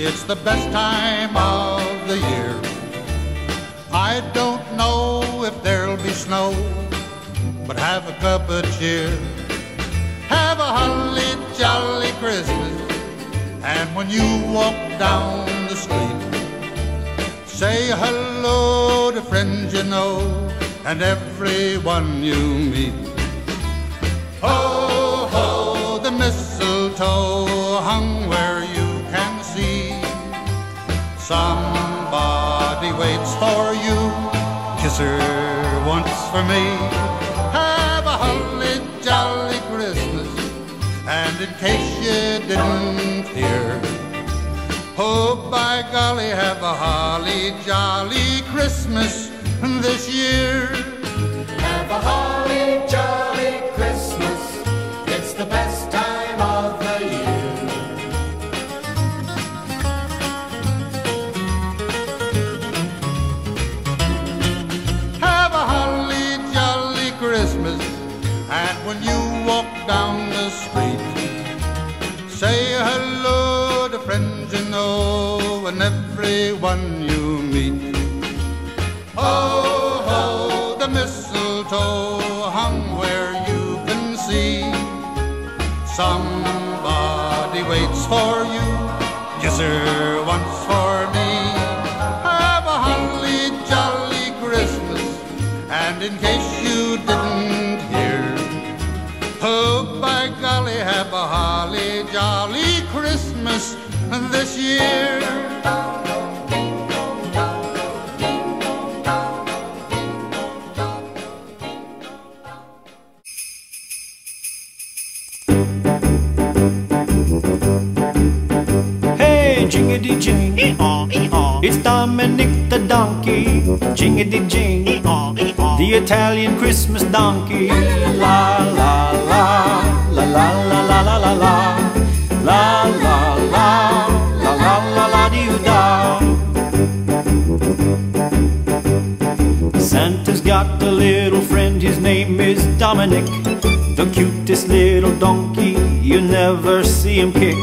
It's the best time of the year. I don't know if there'll be snow, but have a cup of cheer. Have a holly jolly Christmas, and when you walk down the street, say hello to friends you know and everyone you meet. Ho, for you, kiss her once for me. Have a holly jolly Christmas, and in case you didn't hear, oh by golly, have a holly jolly Christmas this year. Have a holly and when you walk down the street, say hello to friends you know and everyone you meet. Ho, ho, the mistletoe hung where you can see. Somebody waits for you, kiss her once for me. Have a holly jolly Christmas, and in case you didn't oh by golly, have a holly jolly Christmas this year. Hey, jingity jing, it's Dominic the donkey. Jingity jing, the Italian Christmas donkey. La la la, la la la la la la la, la la la, la la la da. Santa's got a little friend, his name is Dominic. The cutest little donkey, you never see him kick.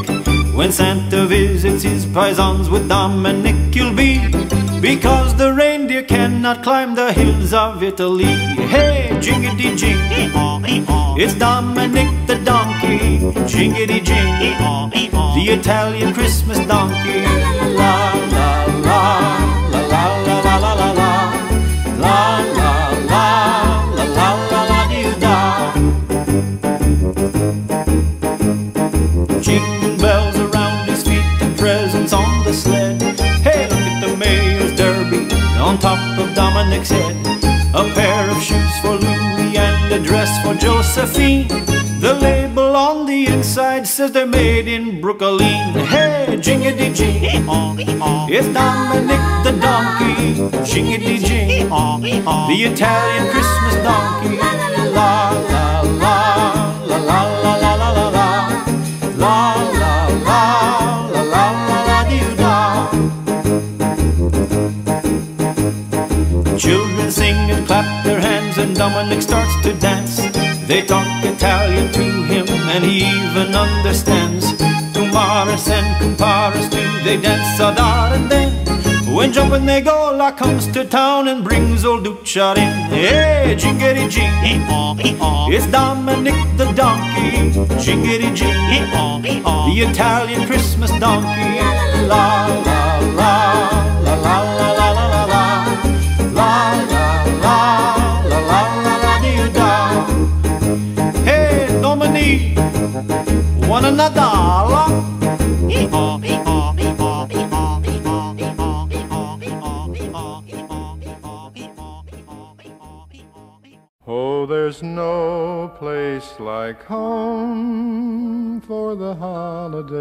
When Santa visits his paisans with Dominic, you'll be because the reindeer cannot climb the hills of Italy. Hey, jingity jing, it's Dominic the donkey. Jingity jing, the Italian Christmas donkey. La la la, on top of Dominic's head. A pair of shoes for Louis and a dress for Josephine. The label on the inside says they're made in Brooklyn. Hey, jingity jing, uh, uh. it's Dominic the donkey. Jingity jing, uh, the Italian Christmas donkey. La la to dance. They talk Italian to him and he even understands. Kumaris and compares too, they dance a dot and then. When jumping they go, La comes to town and brings old Duchard in. Hey, jingity jing, it's Dominic the donkey. Jingity jing, the Italian Christmas donkey. La, Oh, there's no place like home for the holidays.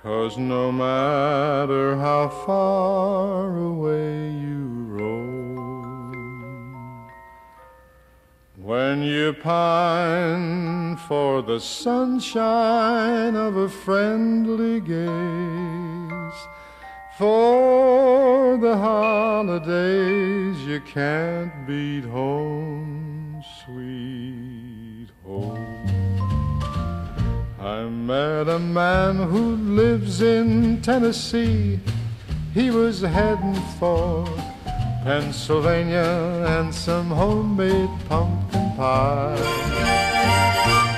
Cause no matter how far away you when you pine for the sunshine of a friendly gaze, for the holidays you can't beat home, sweet home. I met a man who lives in Tennessee. He was heading for Pennsylvania and some homemade pumpkin pie.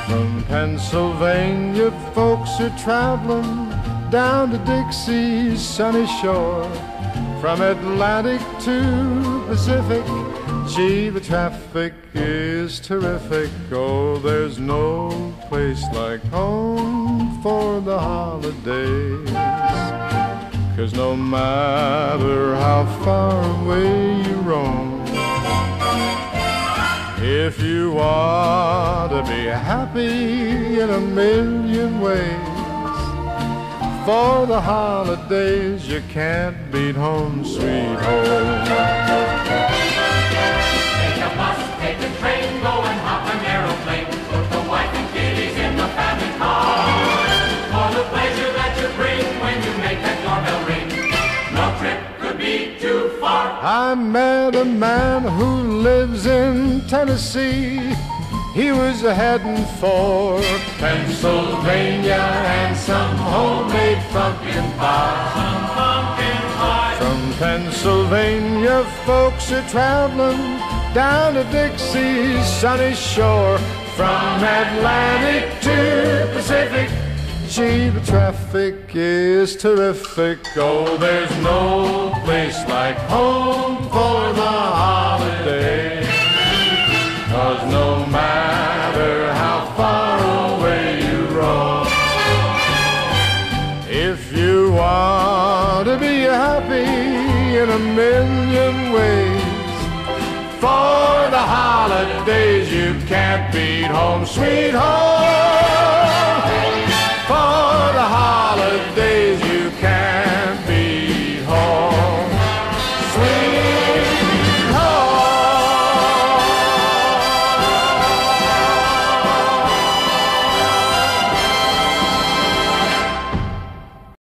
From Pennsylvania, folks are traveling down to Dixie's sunny shore. From Atlantic to Pacific, gee, the traffic is terrific. Oh, there's no place like home for the holidays. Cause no matter how far away you roam, if you want to be happy in a million ways, for the holidays you can't beat home sweet home. Met a man who lives in Tennessee. He was heading for Pennsylvania and some homemade pumpkin pie. From Pennsylvania, folks are traveling down to Dixie's sunny shore. From Atlantic to Pacific, gee, the traffic is terrific. Oh, there's no place like home happy in a million ways. For the holidays, you can't beat home, sweet home. For the holidays,